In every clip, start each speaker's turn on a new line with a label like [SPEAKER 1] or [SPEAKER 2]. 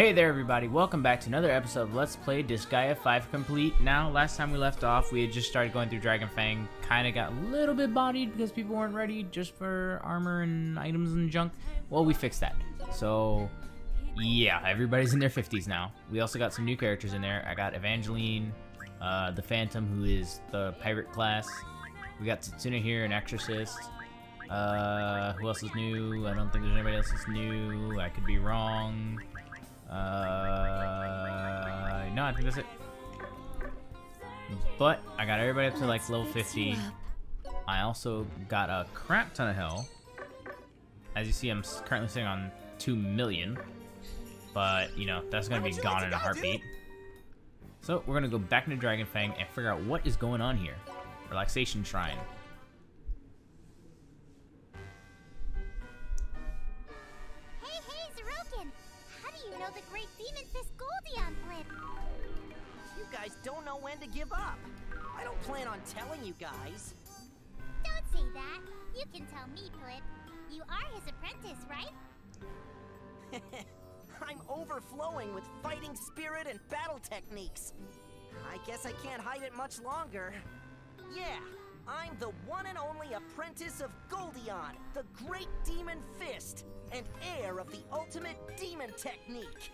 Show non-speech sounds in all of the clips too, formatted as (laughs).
[SPEAKER 1] Hey there everybody, welcome back to another episode of Let's Play Disgaea 5 Complete. Now, last time we left off, we had just started going through Dragon Fang, kinda got a little bit bodied because people weren't ready just for armor and items and junk. Well, we fixed that. So, yeah, everybody's in their 50s now. We also got some new characters in there. I got Evangeline, uh, the Phantom, who is the pirate class. We got Setsuna here, an exorcist. Uh, who else is new? I don't think there's anybody else that's new. I could be wrong. Uh, no, I think that's it. But I got everybody up to like level 50. I also got a crap ton of hell. As you see, I'm currently sitting on 2 million. But, you know, that's going to be gone in a heartbeat. So, we're going to go back into Dragon Fang and figure out what is going on here. Relaxation Shrine.
[SPEAKER 2] Don't know when to give up. I don't plan on telling you guys.
[SPEAKER 3] Don't say that. You can tell me, Flip. You are his apprentice, right? (laughs)
[SPEAKER 2] I'm overflowing with fighting spirit and battle techniques. I guess I can't hide it much longer. Yeah, I'm the one and only apprentice of Goldion, the great demon fist, and heir of the ultimate demon technique.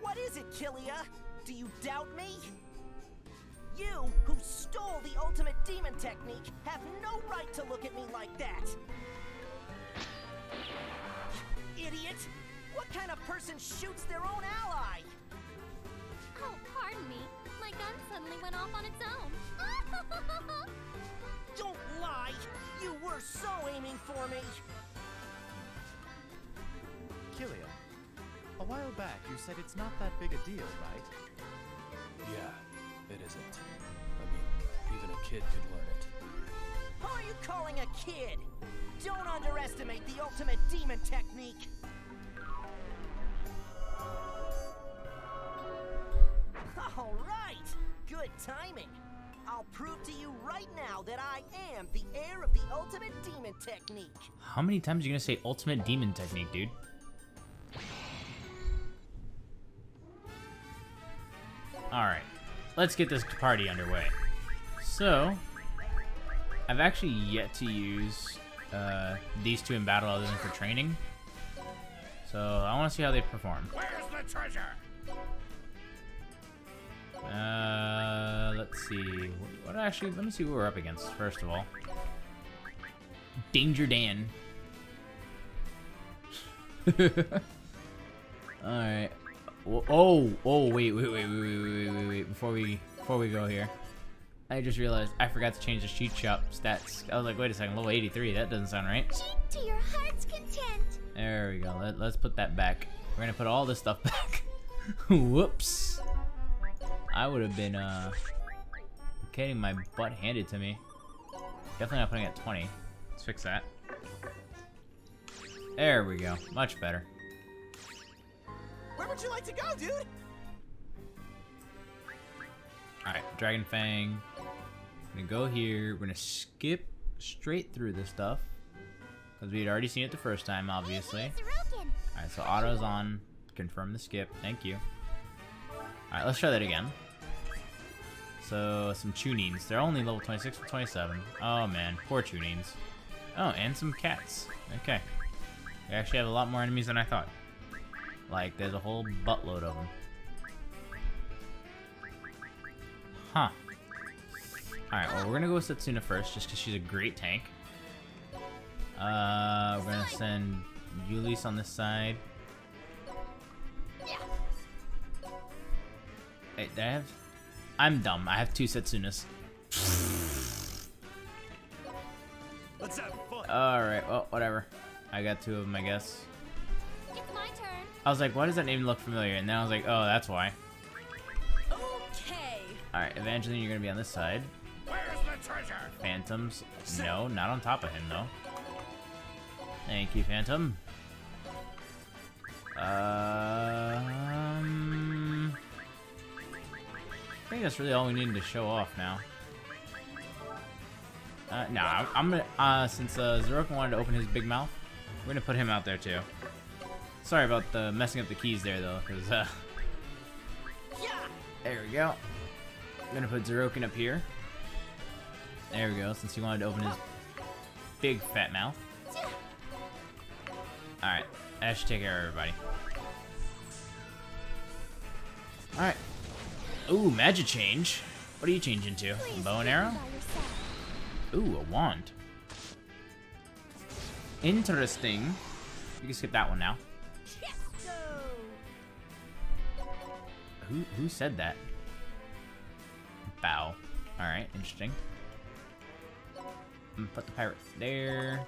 [SPEAKER 2] What is it, Killia? Do you doubt me? You, who stole the ultimate demon technique, have no right to look at me like that! Idiot! What kind of person shoots their own ally?
[SPEAKER 3] Oh, pardon me. My gun suddenly went off on its own. (laughs)
[SPEAKER 2] Don't lie! You were so aiming for me!
[SPEAKER 4] Killia, a while back you said it's not that big a deal, right?
[SPEAKER 5] Yeah, it isn't. I mean, even a kid could learn it.
[SPEAKER 2] Who are you calling a kid? Don't underestimate the ultimate demon technique! Alright! Good timing! I'll prove to you right now that I am the heir of the ultimate demon technique!
[SPEAKER 1] How many times are you going to say ultimate demon technique, dude? Let's get this party underway. So, I've actually yet to use uh, these two in battle other than for training. So, I want to see how they perform.
[SPEAKER 5] Where's the treasure?
[SPEAKER 1] Uh, let's see. What, what actually? Let me see who we're up against first of all. Danger Dan. (laughs) all right. Oh, oh, wait, wait, wait, wait, wait, wait, wait, wait. Before we, before we go here, I just realized I forgot to change the cheat shop stats. I was like, wait a second, level 83. That doesn't sound right.
[SPEAKER 3] To your heart's content.
[SPEAKER 1] There we go. Let, let's put that back. We're gonna put all this stuff (laughs) back. Whoops. I would have been uh getting my butt handed to me. Definitely not putting it at 20. Let's fix that. There we go. Much better.
[SPEAKER 2] Where would you like to go, dude?
[SPEAKER 1] Alright, Dragon Fang. We're gonna go here. We're gonna skip straight through this stuff. Because we had already seen it the first time, obviously.
[SPEAKER 3] Hey, hey, Zeroken!
[SPEAKER 1] Alright, so auto's on. Confirm the skip. Thank you. Alright, let's try that again. So, some tunings. They're only level 26 or 27. Oh man, poor tunings. Oh, and some cats. Okay. We actually have a lot more enemies than I thought. Like, there's a whole buttload of them. Huh. Alright, well, we're gonna go with Setsuna first, just because she's a great tank. Uh, we're gonna send Yulis on this side. Wait, I have... I'm dumb. I have two Setsunas. Alright, well, whatever. I got two of them, I guess.
[SPEAKER 3] It's my turn.
[SPEAKER 1] I was like, why does that name look familiar? And then I was like, oh, that's why.
[SPEAKER 2] Okay!
[SPEAKER 1] Alright, Evangeline, you're gonna be on this side.
[SPEAKER 5] Where's the treasure?
[SPEAKER 1] Phantoms, no, not on top of him, though. Thank you, Phantom. Um... I think that's really all we needed to show off now. Uh, no, I'm, I'm gonna, uh, since, uh, Zeroken wanted to open his big mouth, we're gonna put him out there, too. Sorry about the messing up the keys there, though, because, uh... There we go. I'm gonna put Zeroken up here. There we go, since he wanted to open his big fat mouth. Alright, that should take care of everybody. Alright. Ooh, magic change. What are you changing to?
[SPEAKER 3] Please
[SPEAKER 1] Bow and arrow? Ooh, a wand. Interesting. You can skip that one now. Who who said that? Bow. Alright, interesting. I'm gonna put the pirate there.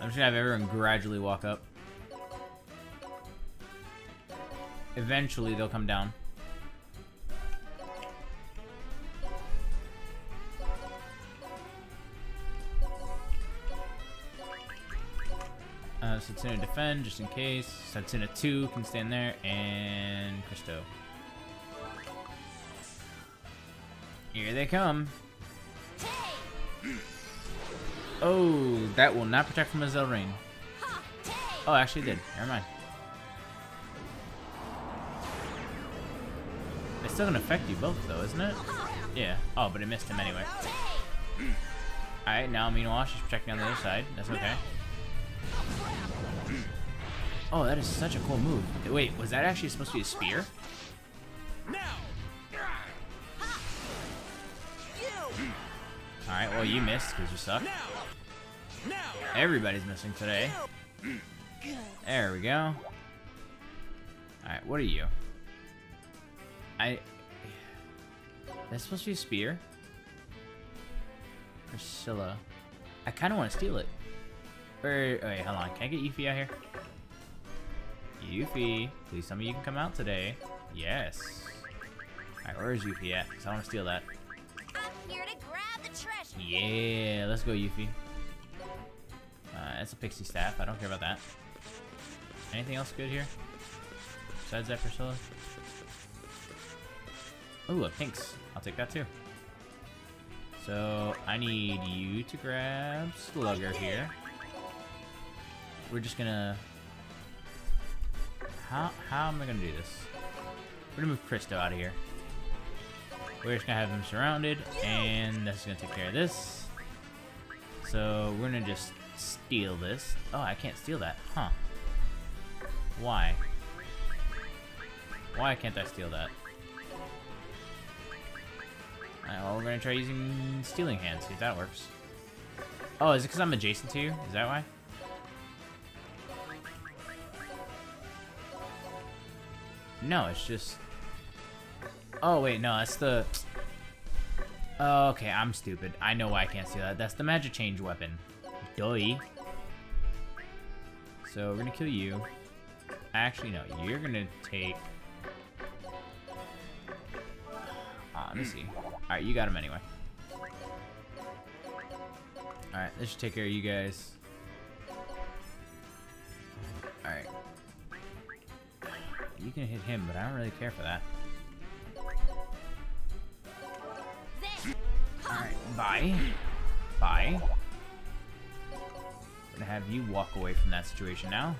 [SPEAKER 1] I'm just gonna have everyone gradually walk up. Eventually they'll come down. Setsuna defend, just in case. Setsuna 2 can stand there, and Christo. Here they come. Oh, that will not protect from a Zelrain. Oh, actually it did. Never mind. It's still gonna affect you both, though, isn't it? Yeah. Oh, but it missed him anyway. Alright, now Minowash is protecting on the other side. That's okay. Oh, that is such a cool move. Wait, was that actually supposed to be a spear? Alright, well, you missed because you suck. Everybody's missing today. There we go. Alright, what are you? I... That's supposed to be a spear? Priscilla. I kind of want to steal it. Or, wait, hold on. Can I get Yuffie out here? Yuffie, please tell me you can come out today. Yes. Alright, where is Yuffie at? Because I want to steal that.
[SPEAKER 3] I'm here to grab the treasure.
[SPEAKER 1] Yeah, let's go, Yuffie. Uh, that's a pixie staff. I don't care about that. Anything else good here? Besides that, Priscilla? Ooh, a pinks. I'll take that too. So, I need you to grab Slugger here. We're just gonna... How, how am I gonna do this? We're gonna move Christo out of here. We're just gonna have him surrounded, and that's gonna take care of this. So we're gonna just steal this. Oh, I can't steal that, huh? Why? Why can't I steal that? Alright, well, we're gonna try using stealing hands, see if that works. Oh, is it because I'm adjacent to you? Is that why? No, it's just... Oh, wait, no, that's the... Oh, okay, I'm stupid. I know why I can't see that. That's the magic change weapon. Doy. So we're gonna kill you. Actually, no, you're gonna take... Ah, let me see. Alright, you got him anyway. Alright, this should take care of you guys. You can hit him, but I don't really care for that. Alright, bye. Bye. Gonna have you walk away from that situation now.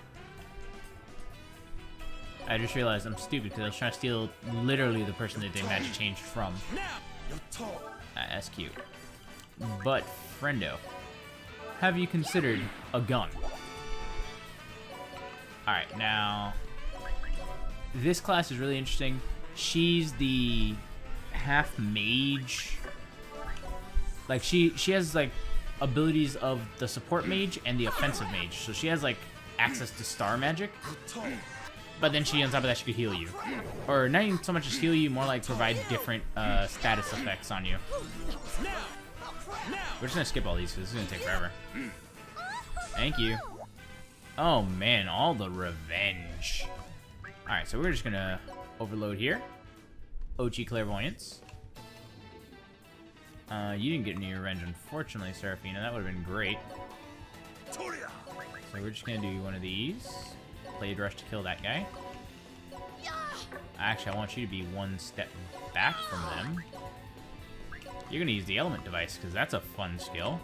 [SPEAKER 1] I just realized I'm stupid because I was trying to steal literally the person that they magic changed from. Ah, that's cute. But, friendo, have you considered a gun? Alright, now... This class is really interesting. She's the half mage. Like, she, she has, like, abilities of the support mage and the offensive mage. So she has, like, access to star magic. But then she, on top of that, she could heal you. Or not even so much as heal you, more like provide different uh, status effects on you. We're just gonna skip all these because this is gonna take forever. Thank you. Oh man, all the revenge. Alright, so we're just gonna overload here. Ochi Clairvoyance. Uh, you didn't get any revenge, unfortunately, Seraphina. That would have been great. So we're just gonna do one of these. Blade Rush to kill that guy. Actually, I want you to be one step back from them. You're gonna use the Element Device, because that's a fun skill.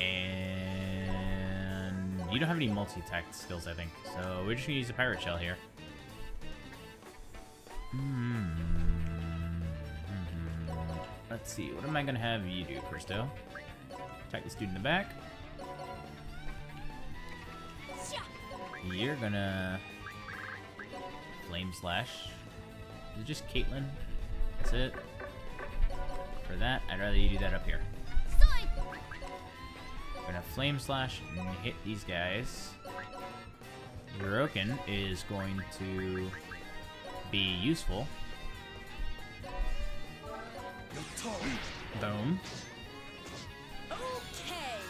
[SPEAKER 1] And... you don't have any multi-attack skills, I think. So we're just gonna use a pirate shell here. Hmm. Let's see. What am I gonna have you do, Christo? Attack this dude in the back. You're gonna flame slash. Is it just Caitlyn? That's it. For that, I'd rather you do that up here. Gonna flame slash and hit these guys. Zeroken is going to be useful. Boom.
[SPEAKER 3] Okay.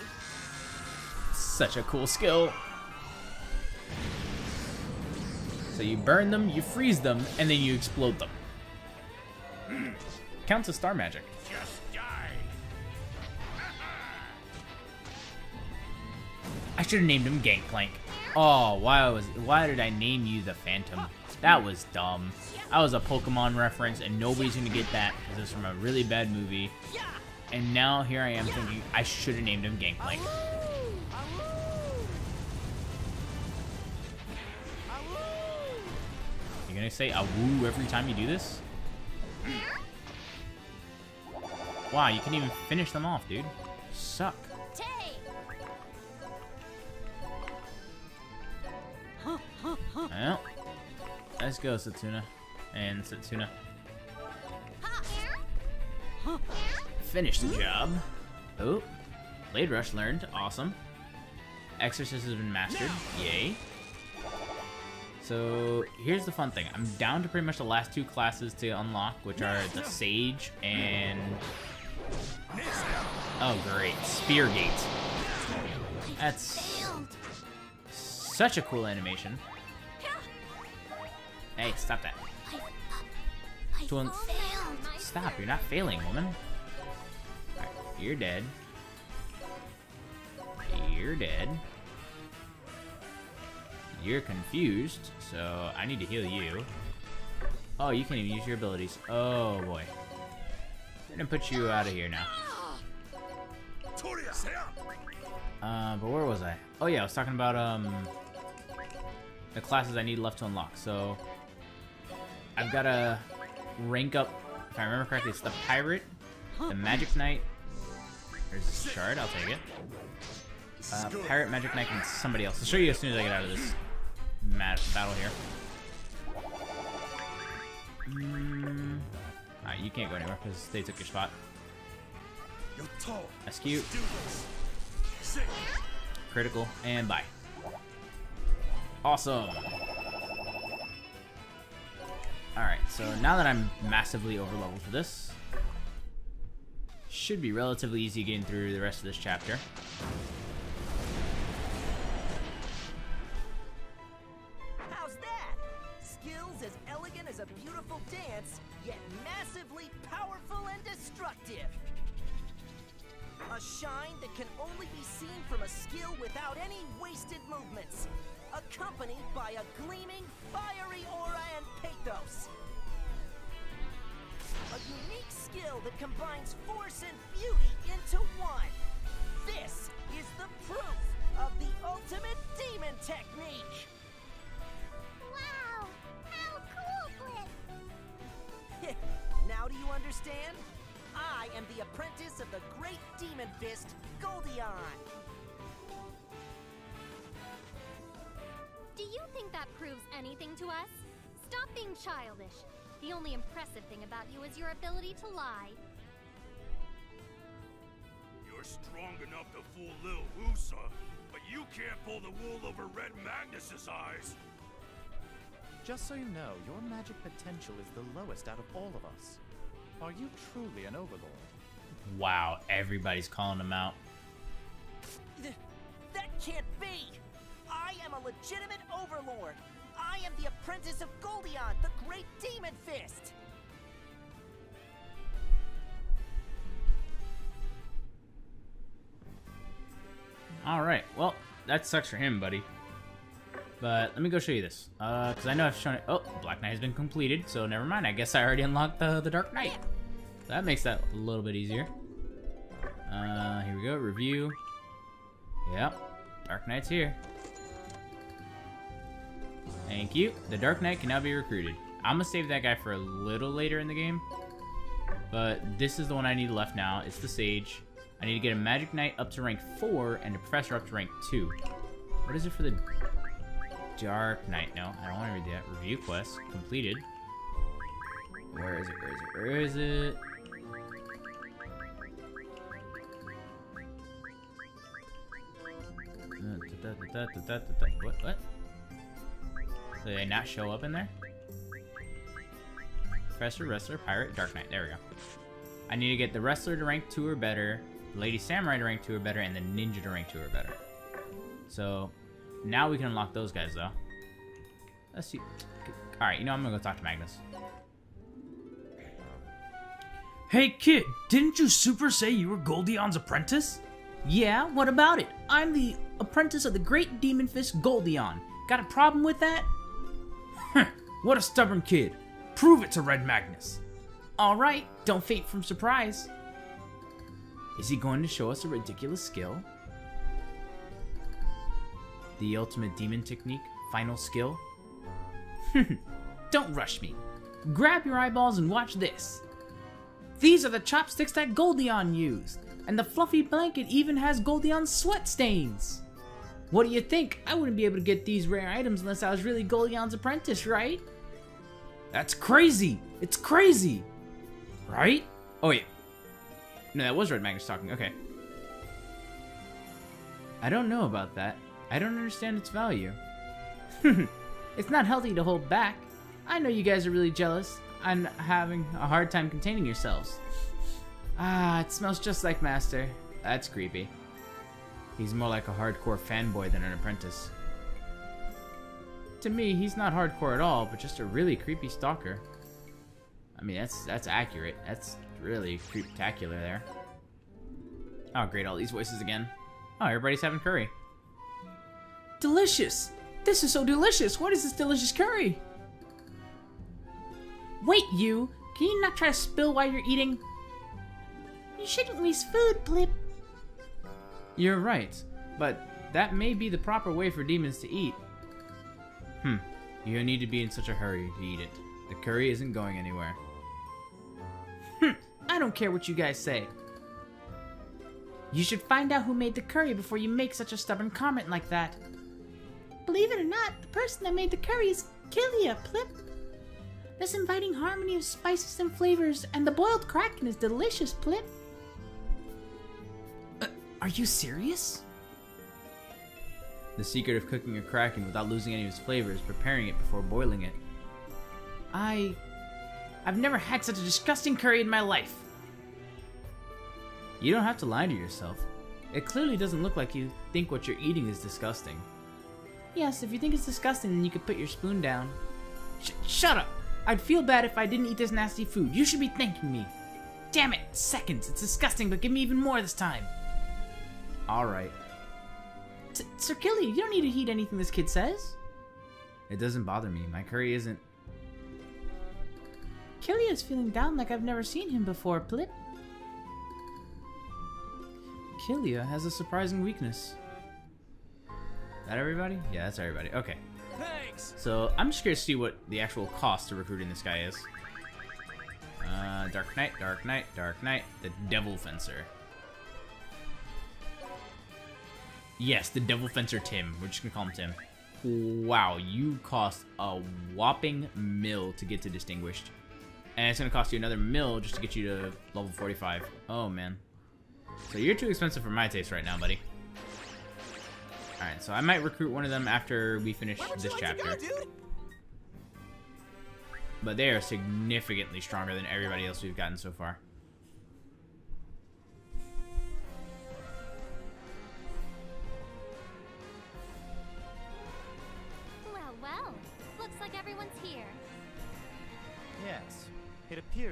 [SPEAKER 1] Such a cool skill. So you burn them, you freeze them, and then you explode them. Counts as star magic.
[SPEAKER 5] Just
[SPEAKER 1] I should have named him Gangplank. Oh, why was why did I name you the Phantom? That was dumb. That was a Pokemon reference, and nobody's gonna get that because it's from a really bad movie. And now here I am thinking I should have named him Gangplank. You're gonna say a woo every time you do this? Wow, you can even finish them off, dude. Suck. Well, let's go, Setsuna. And Setsuna. Finish the job. Oh, Blade Rush learned. Awesome. Exorcist has been mastered. Yay. So here's the fun thing. I'm down to pretty much the last two classes to unlock, which are the Sage and... Oh, great. Spear Gate. That's such a cool animation. Hey, stop that. Un- Stop, you're not failing, woman. Alright, you're dead. You're dead. You're confused, so I need to heal you. Oh, you can't even use your abilities. Oh, boy. I'm gonna put you out of here now. Uh, but where was I? Oh yeah, I was talking about um the classes I need left to unlock. So I've got to rank up. If I remember correctly, it's the pirate, the magic knight. There's a shard. I'll take it. Uh, pirate, magic knight, and somebody else. I'll show you as soon as I get out of this battle here. Mm. Alright, you can't go anywhere because they took your spot. That's cute. Critical, and bye. Awesome. Alright, so now that I'm massively overleveled for this, should be relatively easy getting through the rest of this chapter.
[SPEAKER 2] How's that? Skills as elegant as a beautiful dance, yet massively powerful and destructive. A shine that can only be seen from a skill without any wasted movements. Accompanied by a gleaming, fiery aura and pathos. A unique skill that combines force and beauty into one. This is the proof of the ultimate demon technique.
[SPEAKER 3] Wow. How cool, Blitz. (laughs)
[SPEAKER 2] now do you understand? I am the apprentice of the great demon fist, Goldion.
[SPEAKER 3] Do you think that proves anything to us? Stop being childish. The only impressive thing about you is your ability to lie.
[SPEAKER 5] You're strong enough to fool Lil Wusa, but you can't pull the wool over Red Magnus's eyes.
[SPEAKER 4] Just so you know, your magic potential is the lowest out of all of us. Are you truly an overlord?
[SPEAKER 1] Wow, everybody's calling him out.
[SPEAKER 2] Th- that can't be! I am a legitimate overlord! I am the apprentice of Goldion, the great demon fist!
[SPEAKER 1] Alright, well, that sucks for him, buddy. But let me go show you this. Uh, because I know I've shown it. Oh, Black Knight has been completed, so never mind. I guess I already unlocked the, the Dark Knight. That makes that a little bit easier. Uh, here we go. Review. Yep. Dark Knight's here. Thank you. The Dark Knight can now be recruited. I'm gonna save that guy for a little later in the game. But this is the one I need left now. It's the Sage. I need to get a Magic Knight up to rank 4 and a Professor up to rank 2. What is it for the Dark Knight? No, I don't want to read that. Review quest. Completed. Where is it? Where is it? Where is it? Uh, what? What? Did they not show up in there? Professor, Wrestler, Pirate, Dark Knight. There we go. I need to get the Wrestler to rank 2 or better, Lady Samurai to rank 2 or better, and the Ninja to rank 2 or better. So, now we can unlock those guys, though. Let's see. Alright, you know, I'm gonna go talk to Magnus.
[SPEAKER 6] Hey kid, didn't you super say you were Goldion's apprentice?
[SPEAKER 1] Yeah, what about it? I'm the apprentice of the great demon fist Goldion. Got a problem with that?
[SPEAKER 6] What a stubborn kid. Prove it to Red Magnus.
[SPEAKER 1] Alright, don't faint from surprise. Is he going to show us a ridiculous skill? The ultimate demon technique? Final skill? Hmm, don't rush me. Grab your eyeballs and watch this. These are the chopsticks that Goldion used, and the fluffy blanket even has Goldion's sweat stains. What do you think? I wouldn't be able to get these rare items unless I was really Goldion's apprentice, right?
[SPEAKER 6] That's crazy! It's crazy! Right?
[SPEAKER 1] Oh, yeah. No, that was Red Magnus talking. Okay. I don't know about that. I don't understand its value. (laughs) it's not healthy to hold back. I know you guys are really jealous and having a hard time containing yourselves. Ah, it smells just like Master. That's creepy. He's more like a hardcore fanboy than an apprentice. To me, he's not hardcore at all, but just a really creepy stalker. I mean, that's that's accurate. That's really creeptacular there. Oh, great, all these voices again. Oh, everybody's having curry.
[SPEAKER 6] Delicious! This is so delicious! What is this delicious curry?
[SPEAKER 1] Wait, you! Can you not try to spill while you're eating?
[SPEAKER 7] You shouldn't waste food, Plip.
[SPEAKER 1] You're right, but that may be the proper way for demons to eat. Hmm, you don't need to be in such a hurry to eat it. The curry isn't going anywhere.
[SPEAKER 7] Hm, I don't care what you guys say. You should find out who made the curry before you make such a stubborn comment like that. Believe it or not, the person that made the curry is Killia, Plip. This inviting harmony of spices and flavors, and the boiled kraken is delicious, Plip.
[SPEAKER 6] Are you serious?
[SPEAKER 1] The secret of cooking a kraken without losing any of its flavor is preparing it before boiling it.
[SPEAKER 7] I... I've never had such a disgusting curry in my life.
[SPEAKER 1] You don't have to lie to yourself. It clearly doesn't look like you think what you're eating is disgusting.
[SPEAKER 7] Yes, if you think it's disgusting, then you could put your spoon down. Sh shut up! I'd feel bad if I didn't eat this nasty food. You should be thanking me. Damn it! Seconds! It's disgusting, but give me even more this time.
[SPEAKER 1] Alright.
[SPEAKER 7] Sir Killy, you don't need to heed anything this kid says.
[SPEAKER 1] It doesn't bother me. My curry isn't...
[SPEAKER 7] Killia's feeling down like I've never seen him before, Plip.
[SPEAKER 1] Killia has a surprising weakness. That everybody? Yeah, that's everybody. Okay.
[SPEAKER 5] Thanks.
[SPEAKER 1] So I'm just curious to see what the actual cost of recruiting this guy is. Uh, Dark Knight, Dark Knight, Dark Knight, the Devil Fencer. Yes, the Devil Fencer Tim. We're just gonna call him Tim. Wow, you cost a whopping mill to get to Distinguished. And it's gonna cost you another mill just to get you to level 45. Oh, man. So you're too expensive for my taste right now, buddy. Alright, so I might recruit one of them after we finish this
[SPEAKER 2] like
[SPEAKER 1] chapter.
[SPEAKER 2] Go,
[SPEAKER 1] but they are significantly stronger than everybody else we've gotten so far.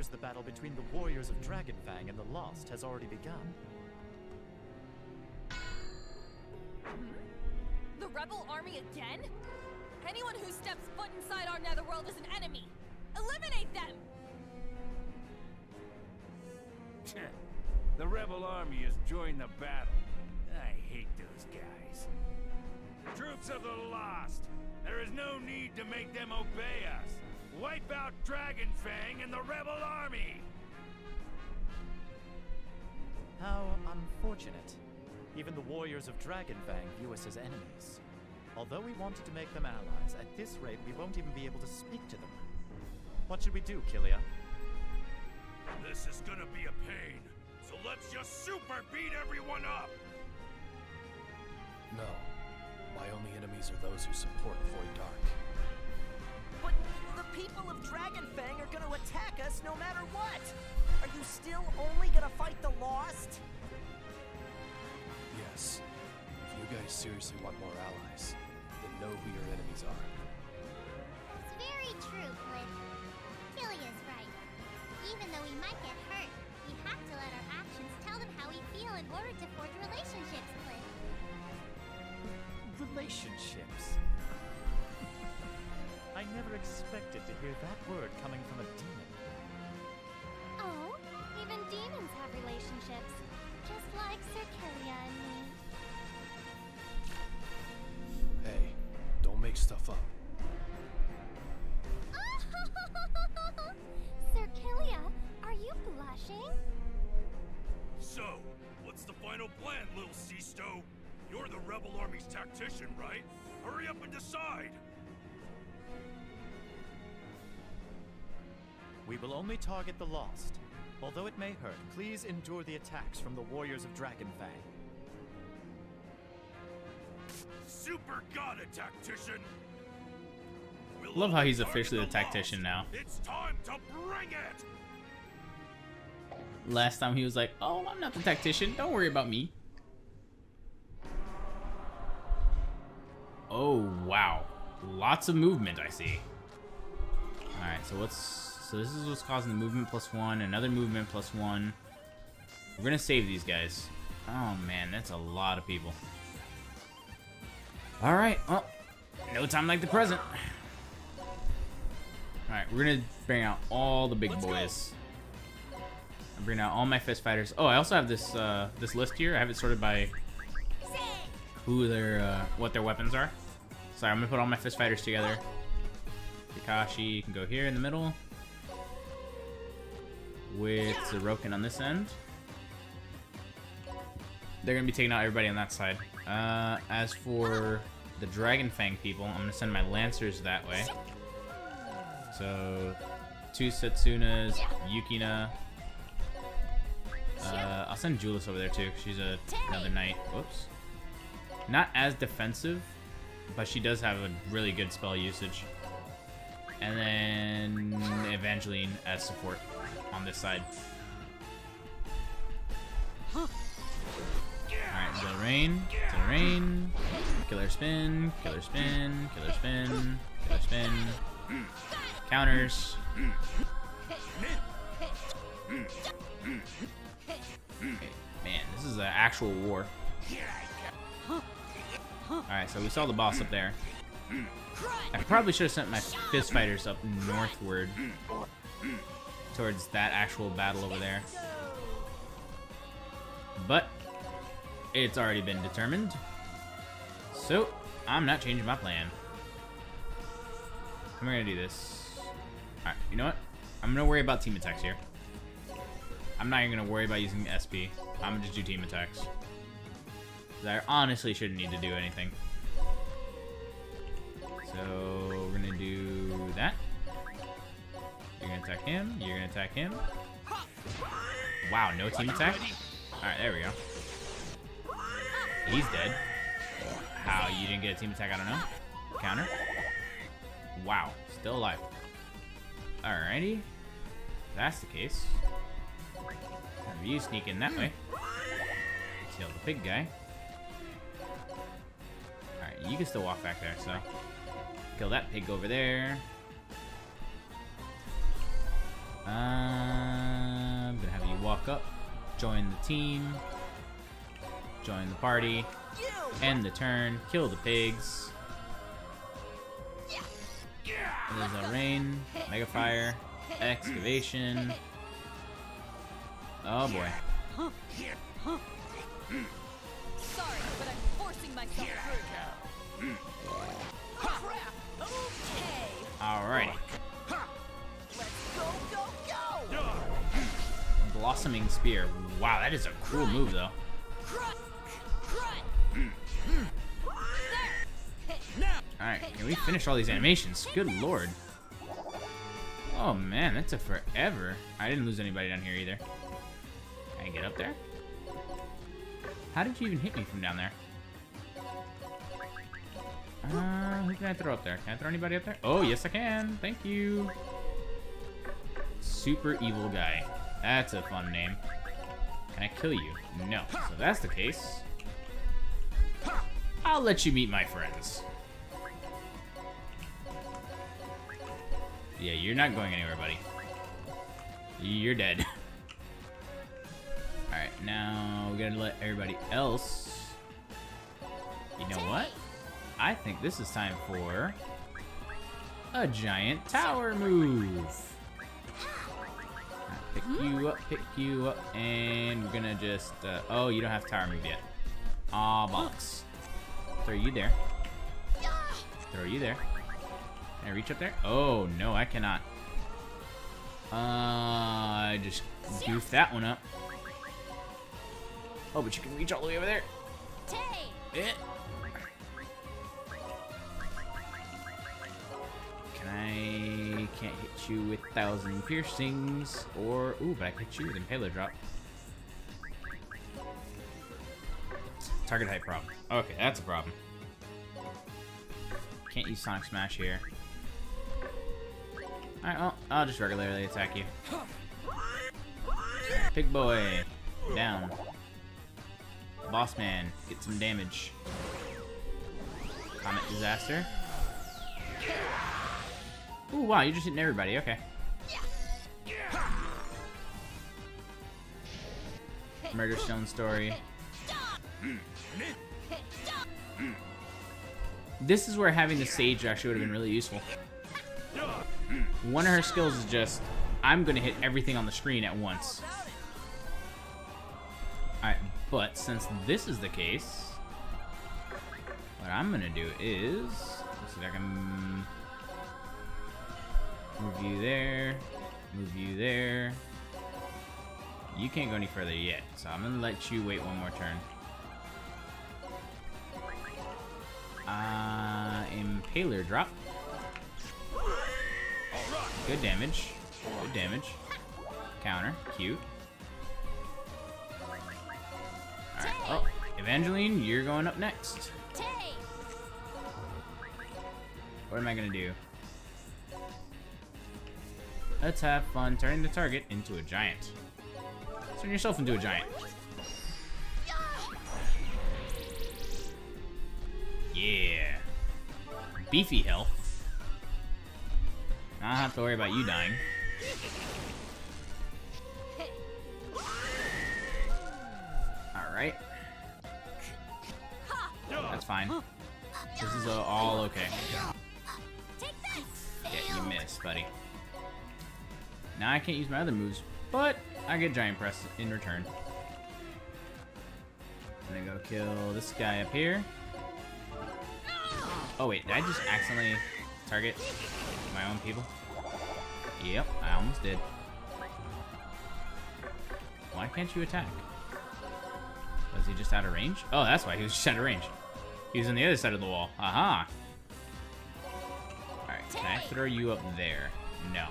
[SPEAKER 4] Appears the battle between the warriors of Dragonfang and the Lost has already begun. Hmm?
[SPEAKER 8] The rebel army again? Anyone who steps foot inside our netherworld is an enemy. Eliminate them!
[SPEAKER 5] the rebel army has joined the battle. I hate those guys. Troops of the Lost. There is no need to make them obey us. Wipe out Dragonfang and the rebel army.
[SPEAKER 4] How unfortunate. Even the warriors of Dragonfang view us as enemies. Although we wanted to make them allies, at this rate we won't even be able to speak to them. What should we do, Killia?
[SPEAKER 5] This is gonna be a pain. So let's just super beat everyone up.
[SPEAKER 9] No. My only enemies are those who support Void Dark.
[SPEAKER 2] But the people of Dragonfang are gonna attack us no matter what! Are you still only gonna fight the Lost?
[SPEAKER 9] Yes. If you guys seriously want more allies, then know who your enemies are.
[SPEAKER 3] It's very true, Cliff. Killia's right. Even though we might get hurt, we have to let our actions tell them how we feel in order to forge relationships, Cliff.
[SPEAKER 4] Relationships. I never expected to hear that word coming from a demon.
[SPEAKER 3] Oh, even demons have relationships. Just like Sir Killia and me.
[SPEAKER 9] Hey, don't make stuff up. (laughs)
[SPEAKER 3] Sir Killia, are you blushing?
[SPEAKER 5] So, what's the final plan, Lil Sisto? You're the rebel army's tactician, right? Hurry up and decide.
[SPEAKER 4] We will only target the lost. Although it may hurt, please endure the attacks from the warriors of Dragonfang.
[SPEAKER 5] Super God a tactician. We'll
[SPEAKER 1] Love how he's officially
[SPEAKER 5] the
[SPEAKER 1] the tactician
[SPEAKER 5] lost.
[SPEAKER 1] now.
[SPEAKER 5] It's time to bring it.
[SPEAKER 1] Last time he was like, "Oh, I'm not the tactician. Don't worry about me." Oh wow, lots of movement I see. All right, so what's so this is what's causing the movement plus one, another movement plus one. We're gonna save these guys. Oh man, that's a lot of people. All right, well, no time like the present. All right, we're gonna bring out all the big boys. I'm bringing out all my fist fighters. Oh, I also have this uh, this list here. I have it sorted by who their uh, what their weapons are. So I'm gonna put all my fist fighters together. Kakashi can go here in the middle with Zeroken on this end. They're gonna be taking out everybody on that side. Uh, as for the Dragon Fang people, I'm gonna send my Lancers that way. So, two Setsunas, Yukina. Uh, I'll send Julius over there too. She's a, another knight. Whoops. Not as defensive, but she does have a really good spell usage. And then Evangeline as support on this side. Alright, Zilrain, Zilrain, Killer Spin, Killer Spin, Killer Spin, Killer Spin, counters. Okay, man, this is an actual war. Alright, so we saw the boss up there. I probably should have sent my fist fighters up northward towards that actual battle over there. But it's already been determined. So I'm not changing my plan. I'm gonna do this. Alright, you know what? I'm gonna worry about team attacks here. I'm not even gonna worry about using SP. I'm gonna just do team attacks. I honestly shouldn't need to do anything. So we're gonna do that. You're gonna attack him. You're gonna attack him. Wow, no team attack. All right, there we go. He's dead. How you didn't get a team attack? I don't know. Counter. Wow, still alive. Alrighty. That's the case. Have you sneak in that way. Kill the big guy. You can still walk back there, so. Kill that pig over there. Uh, I'm gonna have you walk up, join the team, join the party, end the turn, kill the pigs. There's a rain, mega fire, excavation. Oh boy.
[SPEAKER 8] Sorry, but I'm forcing myself through. Mm.
[SPEAKER 1] Blossoming Spear. Wow, that is a cruel move, though. Alright, can we finish all these animations? Good lord. Oh man, that's a forever. I didn't lose anybody down here either. Can I get up there? How did you even hit me from down there? Uh, who can I throw up there? Can I throw anybody up there? Oh, yes I can. Thank you. Super evil guy. That's a fun name. Can I kill you? No. So that's the case. I'll let you meet my friends. Yeah, you're not going anywhere, buddy. You're dead. (laughs) Alright, now we gotta let everybody else... You know what? I think this is time for... A giant tower move. Pick you up, pick you up, and we're gonna just... Uh, oh, you don't have tower move yet. Aw, bollocks. Throw you there. Throw you there. Can I reach up there? Oh, no, I cannot. Uh, I just goofed that one up. Oh, but you can reach all the way over there. Eh. Hit you with Thousand Piercings, or... Ooh, but I hit you with Impaler Drop. Target height problem. Okay, that's a problem. Can't use Sonic Smash here. Alright, well, I'll just regularly attack you. Pig boy, down. Boss man, get some damage. Comet disaster. Ooh, wow, you're just hitting everybody, okay. Murder Stone story. This is where having the Sage actually would have been really useful. One of her skills is just, I'm going to hit everything on the screen at once. Alright, but since this is the case, what I'm going to do is, let's see if I can move you there, move you there. You can't go any further yet, so I'm to let you wait one more turn. Uh, Impaler drop. Good damage. Good damage. Counter. Cute. Alright. Oh, Evangeline, you're going up next. What am I gonna do? Let's have fun turning the target into a giant. Turn yourself into a giant. Yeah. Beefy health. I don't have to worry about you dying. Alright. That's fine. This is all okay. Yeah, you missed, buddy. Now I can't use my other moves, but I get Giant Press in return. I'm gonna go kill this guy up here. Oh wait, did I just accidentally target my own people? Yep, I almost did. Why can't you attack? Was he just out of range? Oh, that's why he was just out of range. He was on the other side of the wall. Aha! Alright, can I throw you up there? No.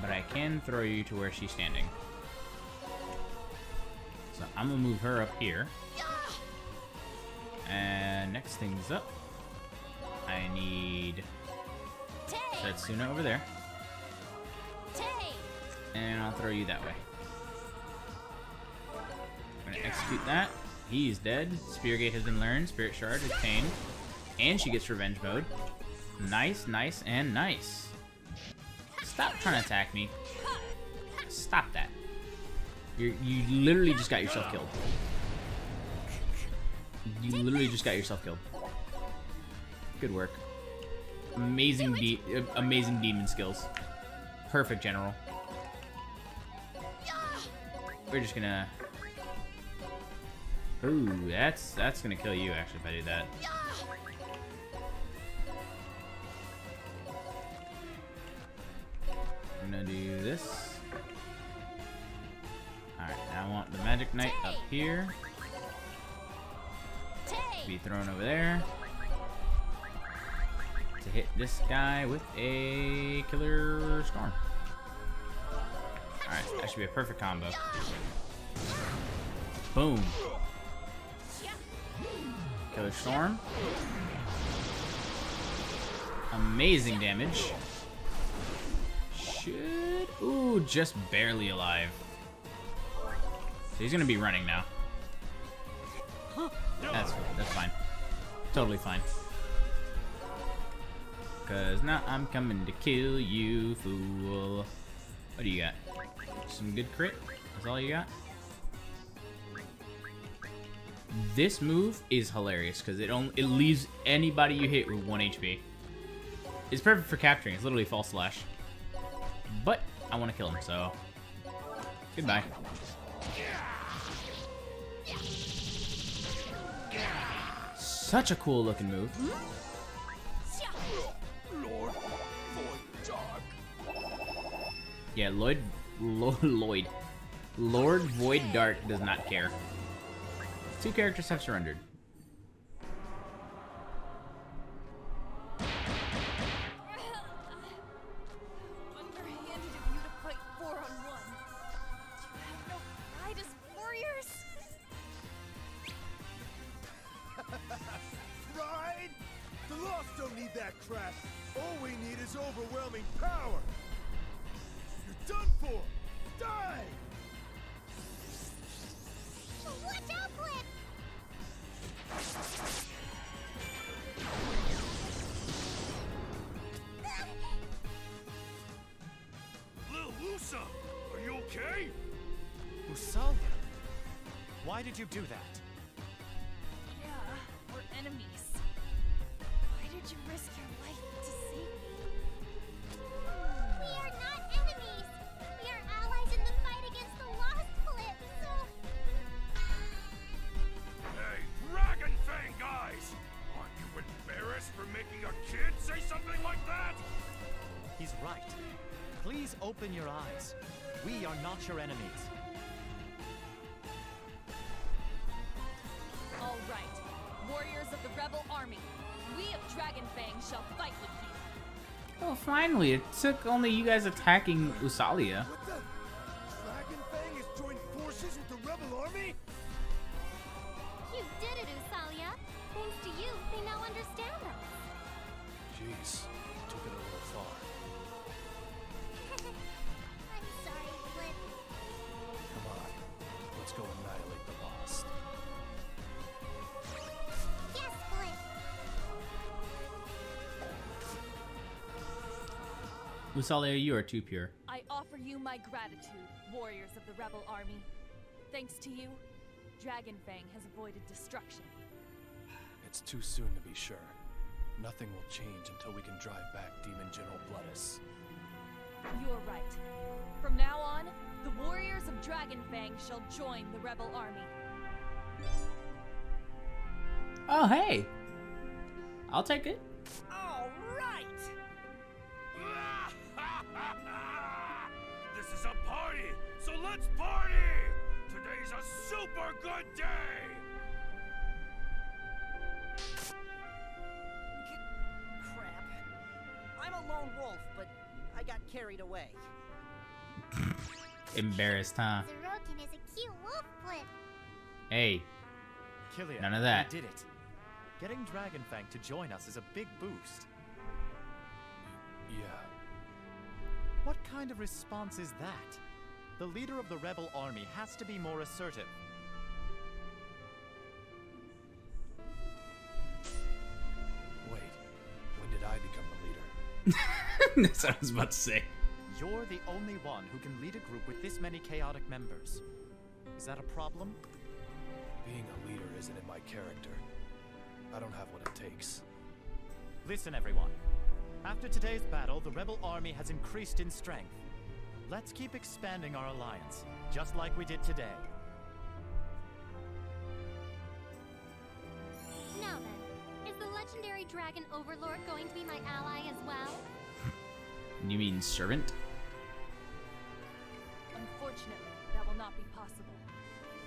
[SPEAKER 1] But I can throw you to where she's standing. So I'm gonna move her up here. And next thing's up. I need Setsuna over there. And I'll throw you that way. I'm gonna execute that. He's dead. Spear Gate has been learned. Spirit Shard is tamed. And she gets revenge mode. Nice, nice, and nice. Stop trying to attack me. Stop that. you you literally just got yourself killed. You literally just got yourself killed. Good work. Amazing, de amazing demon skills. Perfect general. We're just gonna. Ooh, that's that's gonna kill you actually if I do that. Gonna do this. Alright, I want the Magic Knight up here. Be thrown over there. To hit this guy with a Killer Storm. Alright, that should be a perfect combo. Boom. Killer Storm. Amazing damage. Should... Ooh, just barely alive. So he's gonna be running now. That's that's fine. Totally fine. Cause now I'm coming to kill you, fool. What do you got? Some good crit? That's all you got? This move is hilarious because it only it leaves anybody you hit with one HP. It's perfect for capturing. It's literally false slash. But I want to kill him, so goodbye. Such a cool looking move. Yeah, Lloyd, Lo- Lloyd, Lord Void Dark does not care. Two characters have surrendered.
[SPEAKER 8] Do
[SPEAKER 10] that?
[SPEAKER 8] Yeah, we're enemies. Why did you risk your life to save me?
[SPEAKER 3] We are not enemies! We are allies in the fight against the Lost Flip, so...
[SPEAKER 5] Hey, Dragon Fang guys! Aren't you embarrassed for making a kid say something like that?
[SPEAKER 4] He's right. Please open your eyes. We are not your enemies.
[SPEAKER 1] Finally! It took only you guys attacking Usalia.
[SPEAKER 3] Usalia, you
[SPEAKER 1] are too pure.
[SPEAKER 8] I offer you my gratitude, warriors of the rebel army. Thanks to you, Dragonfang has avoided destruction.
[SPEAKER 9] It's too soon to be sure. Nothing will change until we can drive back Demon General Bloodis.
[SPEAKER 8] You're right. From now on, the warriors of Dragonfang shall join the rebel army.
[SPEAKER 1] Oh, hey! I'll take it. Embarrassed, huh?
[SPEAKER 3] Is a cute wolf, Flip.
[SPEAKER 1] Hey,
[SPEAKER 4] Killian,
[SPEAKER 1] None of that.
[SPEAKER 4] we did it. Getting Dragonfang to join us is a big boost.
[SPEAKER 9] Yeah,
[SPEAKER 4] What kind of response is that? The leader of the rebel army has to be more assertive.
[SPEAKER 9] wait. When did I become the leader? (laughs)
[SPEAKER 1] that's what I was about to say.
[SPEAKER 4] You're the only one who can lead a group with this many chaotic members. Is that a problem?
[SPEAKER 9] Being a leader isn't in my character. I don't have what it takes.
[SPEAKER 4] Listen, everyone. After today's battle, the rebel army has increased in strength. Let's keep expanding our alliance, just like we did today.
[SPEAKER 3] Now then, is the legendary dragon overlord going to be my ally as well? (laughs)
[SPEAKER 1] You mean servant?
[SPEAKER 8] Unfortunately, that will not be possible.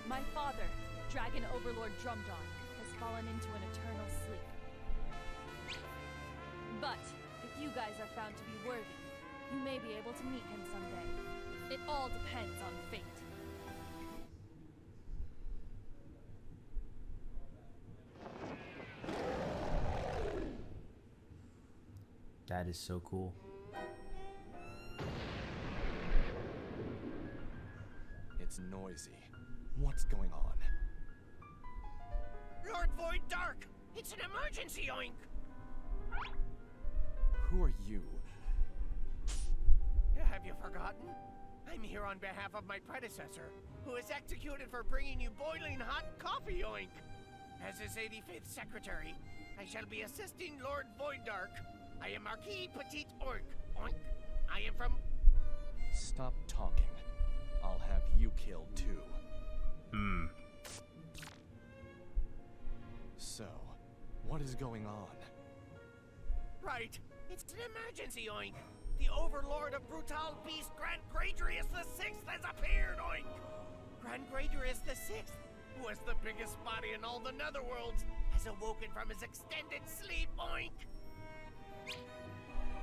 [SPEAKER 8] My father, Dragon Overlord Drumdon, has fallen into an eternal sleep. But if you guys are found to be worthy, you may be able to meet him someday. It all depends on fate.
[SPEAKER 1] That is so cool.
[SPEAKER 9] It's noisy. What's going on?
[SPEAKER 11] Lord Void Dark! It's an emergency, oink!
[SPEAKER 9] Who are you?
[SPEAKER 11] Have you forgotten? I'm here on behalf of my predecessor, who was executed for bringing you boiling hot coffee, oink! As his 85th secretary, I shall be assisting Lord Void Dark. I am Marquis Petit Orc, oink! I am from...
[SPEAKER 9] Stop talking. I'll have you killed too.
[SPEAKER 1] Hmm.
[SPEAKER 9] So, what is going on?
[SPEAKER 11] Right, it's an emergency, oink! The overlord of Brutal Beast, Grand Gradrius the Sixth, has appeared, oink! Grand Gradrius the Sixth, who has the biggest body in all the netherworlds, has awoken from his extended sleep, oink!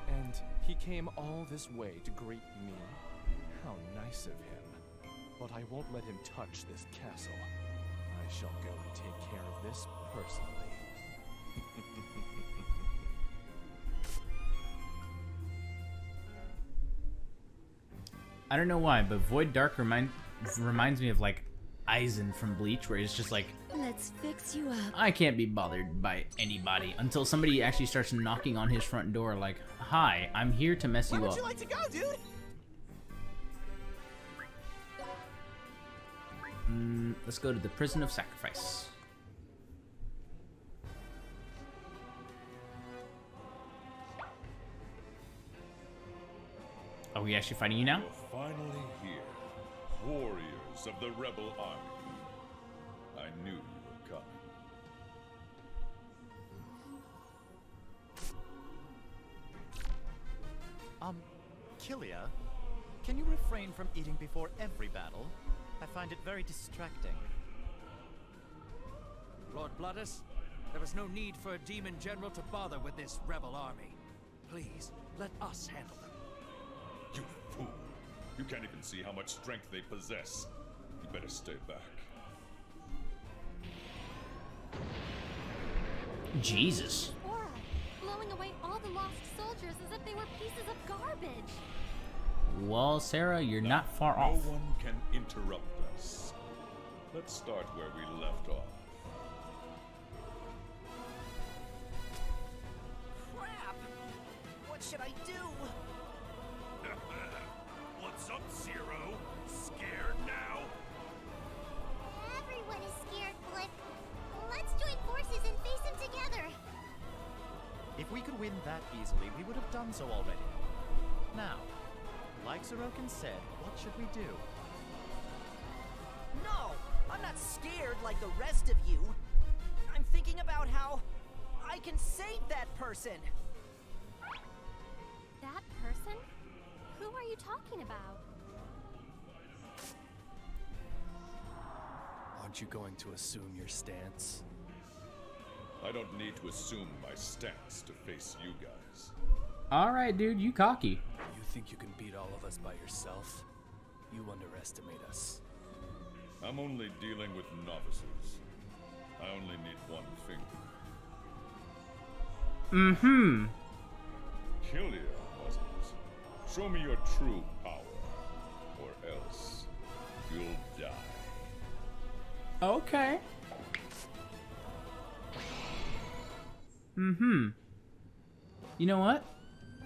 [SPEAKER 9] And he came all this way to greet me? How nice of him. But I won't let him touch this castle. I shall go and take care of this personally. (laughs)
[SPEAKER 1] I don't know why, but Void Dark remind reminds me of like Aizen from Bleach, where he's just like
[SPEAKER 12] Let's fix you up.
[SPEAKER 1] I can't be bothered by anybody until somebody actually starts knocking on his front door, like, "Hi, I'm here to mess
[SPEAKER 11] Where
[SPEAKER 1] you
[SPEAKER 11] would
[SPEAKER 1] up."
[SPEAKER 11] you like to go, dude?
[SPEAKER 1] Mm, let's go to the prison of sacrifice. Are we actually fighting you now?
[SPEAKER 5] You're finally here, warriors of the rebel army. I knew you were coming.
[SPEAKER 4] Um, Killia, can you refrain from eating before every battle? I find it very distracting.
[SPEAKER 13] Lord Bloodis, there is no need for a demon general to bother with this rebel army. Please, let us handle them.
[SPEAKER 5] You fool! You can't even see how much strength they possess. You better stay back.
[SPEAKER 1] Jesus.
[SPEAKER 3] Aura, blowing away all the lost soldiers as if they were pieces of garbage.
[SPEAKER 1] Well, Sarah, you're not far
[SPEAKER 5] no
[SPEAKER 1] off.
[SPEAKER 5] one can interrupt us. Let's start where we left off.
[SPEAKER 2] Crap! What should I do? (laughs)
[SPEAKER 5] What's up, Zero? Scared now?
[SPEAKER 3] Everyone is scared, Blip. Let's join forces and face him together.
[SPEAKER 4] If we could win that easily, we would have done so already. Now, like Zeroken said, what should we do?
[SPEAKER 2] No! I'm not scared like the rest of you. I'm thinking about how I can save that person.
[SPEAKER 3] That person? Who are you talking about?
[SPEAKER 9] Aren't you going to assume your stance?
[SPEAKER 5] I don't need to assume my stance to face you guys.
[SPEAKER 1] All right, dude, you cocky.
[SPEAKER 9] You think you can beat all of us by yourself? You underestimate us.
[SPEAKER 5] I'm only dealing with novices. I only need one finger.
[SPEAKER 1] Mm-hmm.
[SPEAKER 5] Killia, wasn't? Show me your true power, or else you'll die.
[SPEAKER 1] Okay. Mm-hmm. You know what?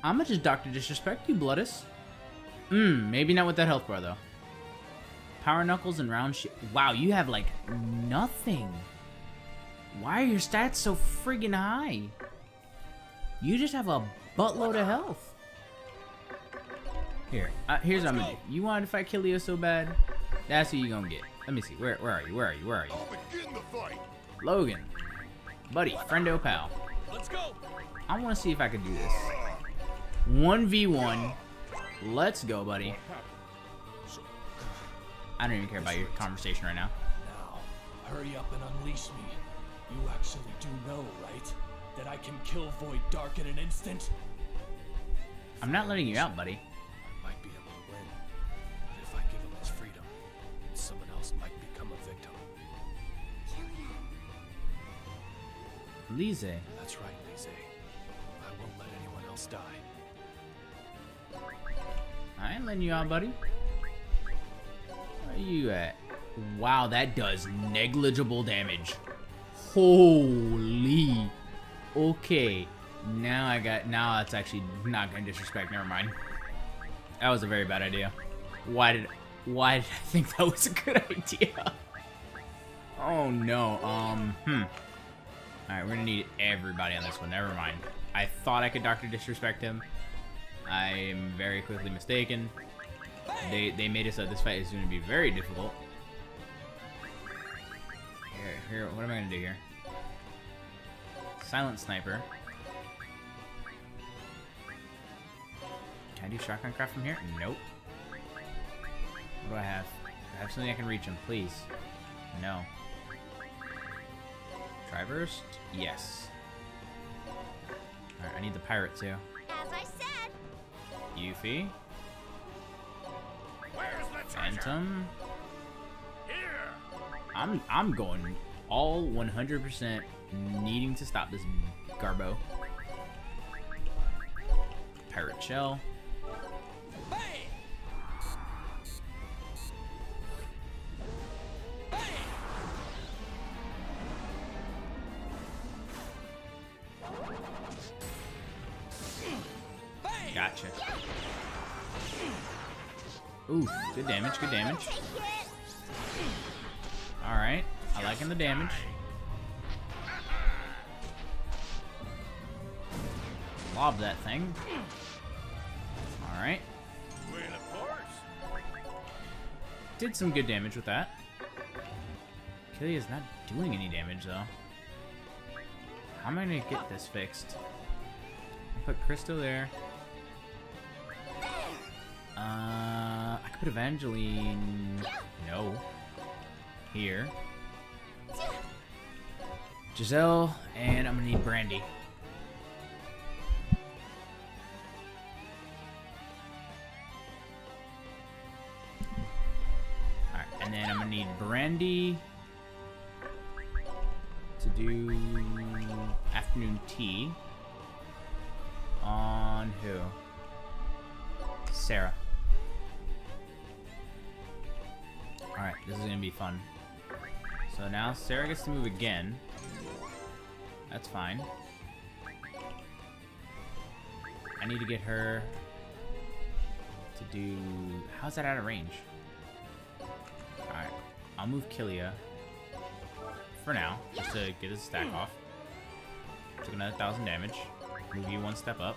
[SPEAKER 1] I'ma just Dr. Disrespect you, Bloodis. Mmm, maybe not with that health bar, though. Power Knuckles and Round Shi- Wow, you have, like, nothing. Why are your stats so friggin' high? You just have a buttload of health. Here, uh, here's what I'm gonna do. You wanted to fight Killia so bad? That's who you gonna get. Let me see. Where, where are you? Where are you? Where are you?
[SPEAKER 10] Begin the fight.
[SPEAKER 1] Logan. Buddy, friendo pal.
[SPEAKER 13] Let's go!
[SPEAKER 1] I want to see if I can do this. 1v1. Let's go, buddy. I don't even care about your conversation right now.
[SPEAKER 9] Now Hurry up and unleash me. You actually do know, right? That I can kill Void Dark in an instant?
[SPEAKER 1] I'm not letting you out, buddy.
[SPEAKER 9] I might be able to win. But if I give him his freedom, someone else might become a victim.
[SPEAKER 1] Lieze.
[SPEAKER 9] That's right, Lieze. I won't let anyone else die.
[SPEAKER 1] I ain't letting you out, buddy. Where are you at? Wow, that does negligible damage. Holy. Okay. Now I got. Now that's actually not gonna disrespect. Never mind. That was a very bad idea. Why did? Why did I think that was a good (laughs) idea? Oh no. Um. Hmm. All right, we're gonna need everybody on this one. Never mind. I thought I could Doctor Disrespect him. I am very quickly mistaken. They they made us so this fight is going to be very difficult. Here, here, what am I going to do here? Silent Sniper. Can I do Shotgun Craft from here? Nope. What do I have? I have something I can reach him, please. No. Triverse? Yes. Alright, I need the pirate too. Yuffie. Phantom.
[SPEAKER 5] Here!
[SPEAKER 1] I'm I'm going all 100% needing to stop this Garbo. Pirate Shell. Good damage, good damage. Alright, I liking the damage. Lob that thing. Alright. Did some good damage with that. Killia's not doing any damage though. How am I gonna get this fixed? Put Crystal there. Uh, put Evangeline. No. Here. Giselle, and I'm gonna need Brandy. Alright, and then I'm gonna need Brandy to do afternoon tea on who? Sarah. Alright, this is gonna be fun. So now Sarah gets to move again. That's fine. I need to get her to do... How's that out of range? Alright, I'll move Killia for now, just to get his stack off. Took another thousand damage. Move you one step up.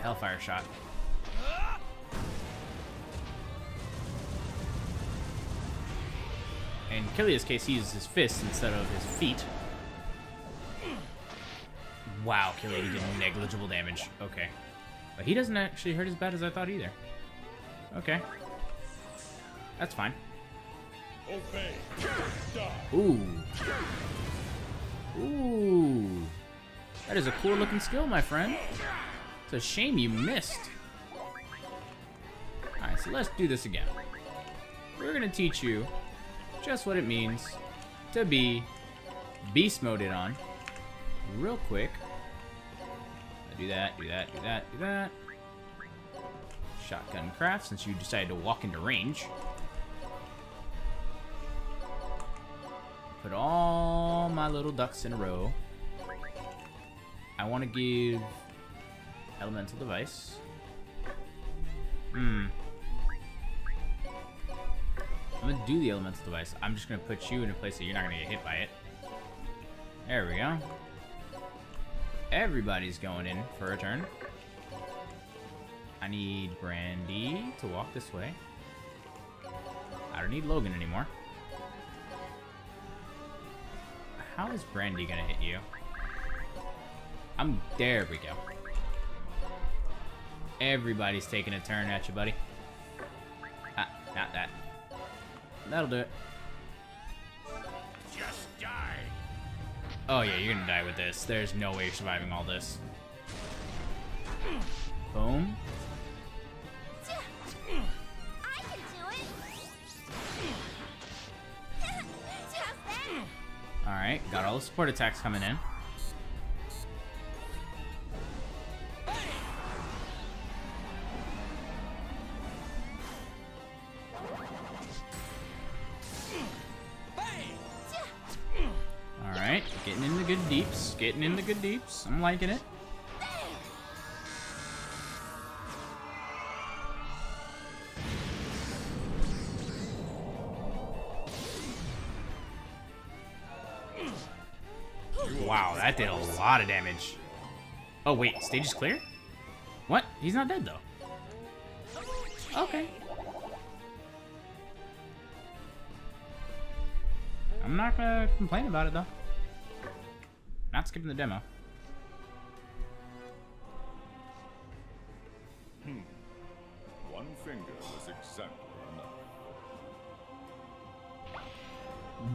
[SPEAKER 1] Hellfire shot. In Killia's case, he uses his fists instead of his feet. Wow, Killia, he did negligible damage. Okay. But he doesn't actually hurt as bad as I thought either. Okay. That's fine.
[SPEAKER 5] Obey.
[SPEAKER 1] Ooh. Ooh. That is a cool looking skill, my friend. It's a shame you missed. Alright, so let's do this again. We're gonna teach you just what it means to be beast moded on. Real quick. Do that, do that, do that, do that. Shotgun craft, since you decided to walk into range. Put all my little ducks in a row. I want to give elemental device. Hmm. I'm gonna do the elemental device. I'm just gonna put you in a place that you're not gonna get hit by it. There we go. Everybody's going in for a turn. I need Brandy to walk this way. I don't need Logan anymore. How is Brandy gonna hit you? I'm there we go. Everybody's taking a turn at you, buddy. Ah, not that. That'll do it.
[SPEAKER 5] Just die.
[SPEAKER 1] Oh yeah, you're gonna die with this. There's no way you're surviving all this. Boom.
[SPEAKER 3] I can do it. (laughs) Just that.
[SPEAKER 1] Alright, got all the support attacks coming in. Getting in the good deeps. I'm liking it. Wow, that did a lot of damage. Oh wait, stage is clear? What? He's not dead though. Okay. I'm not gonna complain about it though. Not skipping the demo.
[SPEAKER 12] Hmm. One finger was exactly enough.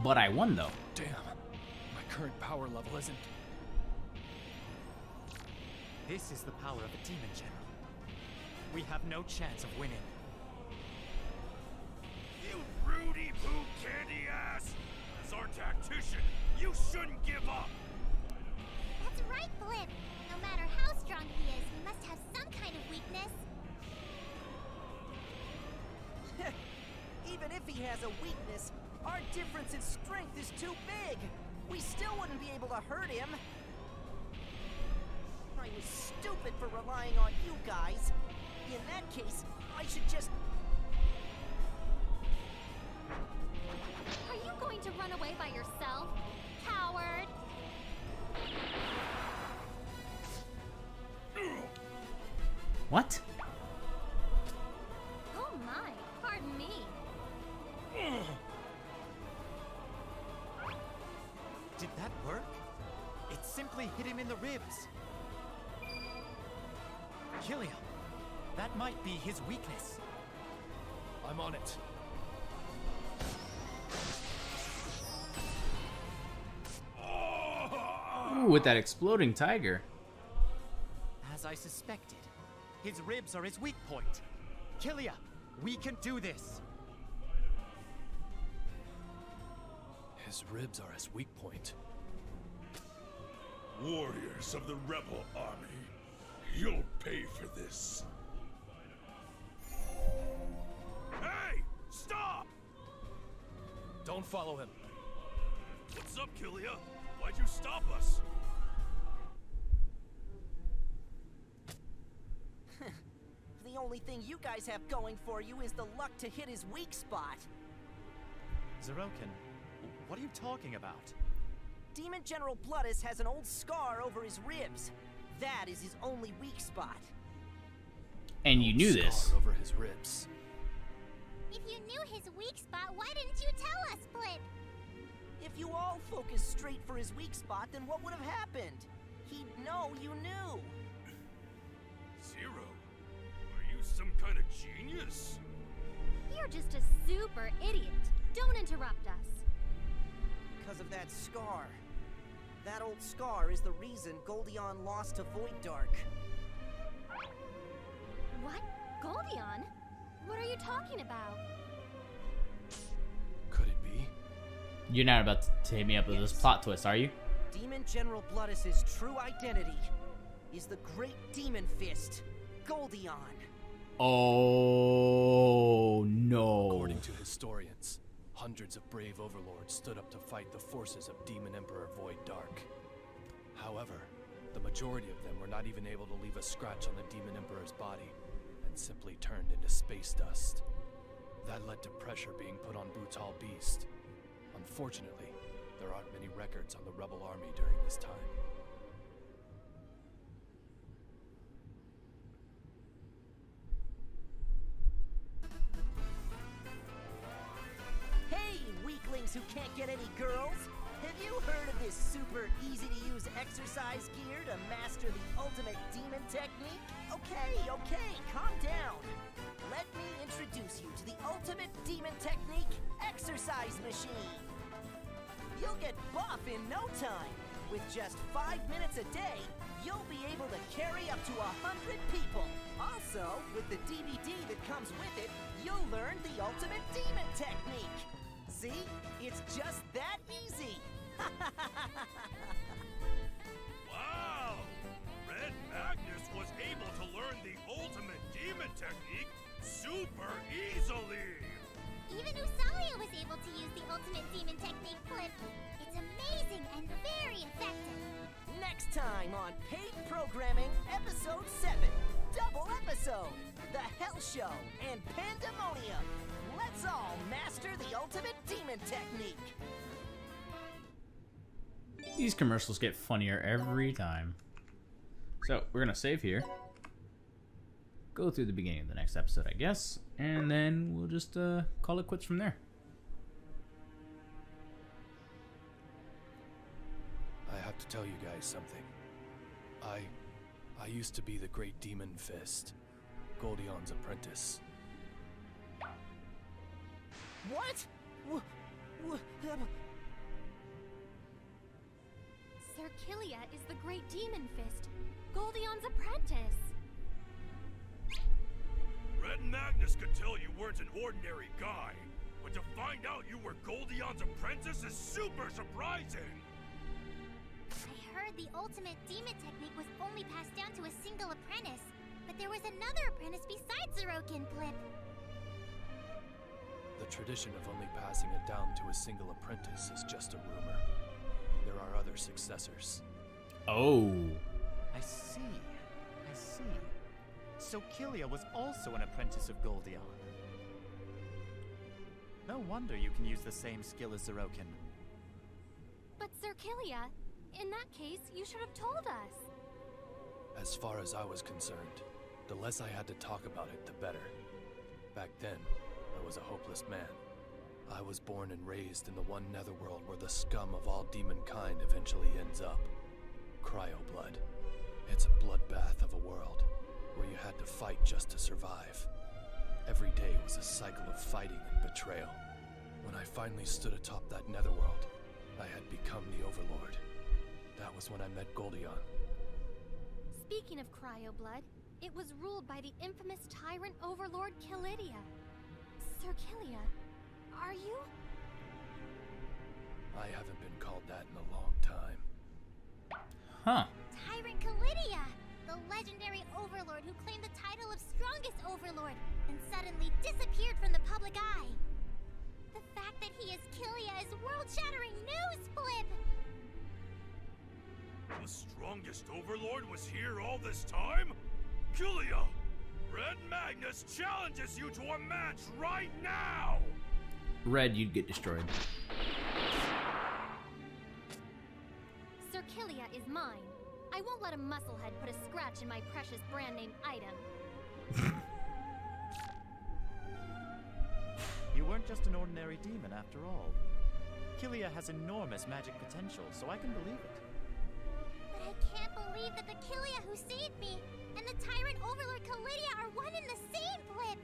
[SPEAKER 1] But I won though.
[SPEAKER 9] Damn. My current power level isn't.
[SPEAKER 4] This is the power of a demon general. We have no chance of winning.
[SPEAKER 5] You Rudy Boo candy ass! As our tactician, you shouldn't give up!
[SPEAKER 3] Right, Blip. No matter how strong he is, he must have some kind of weakness. (laughs)
[SPEAKER 2] Even if he has a weakness, our difference in strength is too big. We still wouldn't be able to hurt him. I was stupid for relying on you guys. In that case, I should just...
[SPEAKER 1] What?
[SPEAKER 3] Oh my, pardon me.
[SPEAKER 4] Did that work? It simply hit him in the ribs. Killian, that might be his weakness.
[SPEAKER 9] I'm on it.
[SPEAKER 1] Ooh, with that exploding tiger.
[SPEAKER 4] As I suspected, his ribs are his weak point. Killia, we can do this.
[SPEAKER 9] His ribs are his weak point.
[SPEAKER 5] Warriors of the Rebel Army, you'll pay for this. Hey! Stop!
[SPEAKER 9] Don't follow him.
[SPEAKER 5] What's up, Killia? Why'd you stop us?
[SPEAKER 2] The only thing you guys have going for you is the luck to hit his weak spot.
[SPEAKER 4] Zeroken, what are you talking about?
[SPEAKER 2] Demon General Bloodis has an old scar over his ribs. That is his only weak spot.
[SPEAKER 1] And you knew this.
[SPEAKER 9] Over his ribs.
[SPEAKER 3] If you knew his weak spot, why didn't you tell us, Blip?
[SPEAKER 2] If you all focused straight for his weak spot, then what would have happened? He'd know you knew.
[SPEAKER 5] Some kind of genius?
[SPEAKER 3] You're just a super idiot. Don't interrupt us.
[SPEAKER 2] Because of that scar. That old scar is the reason Goldion lost to Void Dark.
[SPEAKER 3] What? Goldion? What are you talking about?
[SPEAKER 9] Could it be?
[SPEAKER 1] You're not about to hit me up with this plot twist, are you?
[SPEAKER 2] Demon General Bloodis's true identity is the Great Demon Fist, Goldion.
[SPEAKER 1] Oh no.
[SPEAKER 9] According to historians, hundreds of brave overlords stood up to fight the forces of Demon Emperor Void Dark. However, the majority of them were not even able to leave a scratch on the Demon Emperor's body and simply turned into space dust. That led to pressure being put on Brutal Beast. Unfortunately, there aren't many records on the Rebel Army during this time.
[SPEAKER 2] Who can't get any girls! Have you heard of this super easy to use exercise gear to master the ultimate demon technique? Okay, okay, calm down. let me introduce you to the ultimate demon technique exercise machine. You'll get buff in no time. With just five minutes a day, you'll be able to carry up to a hundred people. Also, with the DVD that comes with it, you'll learn the ultimate demon technique. See? It's just that easy. (laughs)
[SPEAKER 5] Wow! Red Magnus was able to learn the ultimate demon technique super easily!
[SPEAKER 3] Even Usalia was able to use the ultimate demon technique flip. It's amazing and very effective.
[SPEAKER 2] Next time on Paid Programming, Episode 7 Double Episode The Hell Show and Pandemonium. Let's all master the ultimate demon technique.
[SPEAKER 1] These commercials get funnier every time. So, we're gonna save here. Go through the beginning of the next episode, I guess. And then we'll just uh, call it quits from there.
[SPEAKER 9] I have to tell you guys something. I. I used to be the Great Demon Fist, Goldion's apprentice.
[SPEAKER 2] What? Wh- wh- um,
[SPEAKER 14] Sir Killia is the great demon fist, Goldion's apprentice.
[SPEAKER 5] Red Magnus could tell you weren't an ordinary guy, but to find out you were Goldion's apprentice is super surprising!
[SPEAKER 3] I heard the ultimate demon technique was only passed down to a single apprentice, but there was another apprentice besides Zeroken Blip.
[SPEAKER 9] The tradition of only passing it down to a single apprentice is just a rumor. There are other successors.
[SPEAKER 1] Oh.
[SPEAKER 4] I see. I see. So Killia was also an apprentice of Goldion. No wonder you can use the same skill as Zeroken.
[SPEAKER 14] But Sir Killia, in that case, you should have told us.
[SPEAKER 9] As far as I was concerned, the less I had to talk about it, the better. Back then, I was a hopeless man. I was born and raised in the one netherworld where the scum of all demonkind eventually ends up. Cryoblood. It's a bloodbath of a world where you had to fight just to survive. Every day was a cycle of fighting and betrayal. When I finally stood atop that netherworld, I had become the Overlord. That was when I met Goldion.
[SPEAKER 14] Speaking of Cryoblood, it was ruled by the infamous tyrant overlord Killidia. Sir Killia, are you?
[SPEAKER 9] I haven't been called that in a long time.
[SPEAKER 1] Huh.
[SPEAKER 3] Tyrant Killidia, the legendary overlord who claimed the title of strongest overlord and suddenly disappeared from the public eye. The fact that he is Killia is world-shattering news, Flip!
[SPEAKER 5] The strongest overlord was here all this time? Killia! Red Magnus challenges you to a match right now!
[SPEAKER 1] Red, you'd get destroyed.
[SPEAKER 14] Sir is mine. I won't let a musclehead put a scratch in my precious brand name item. (laughs)
[SPEAKER 4] You weren't just an ordinary demon after all. Killia has enormous magic potential, so I can believe it.
[SPEAKER 3] But I can't believe that the Killia who saved me and the tyrant overlord are one and the same, Flip!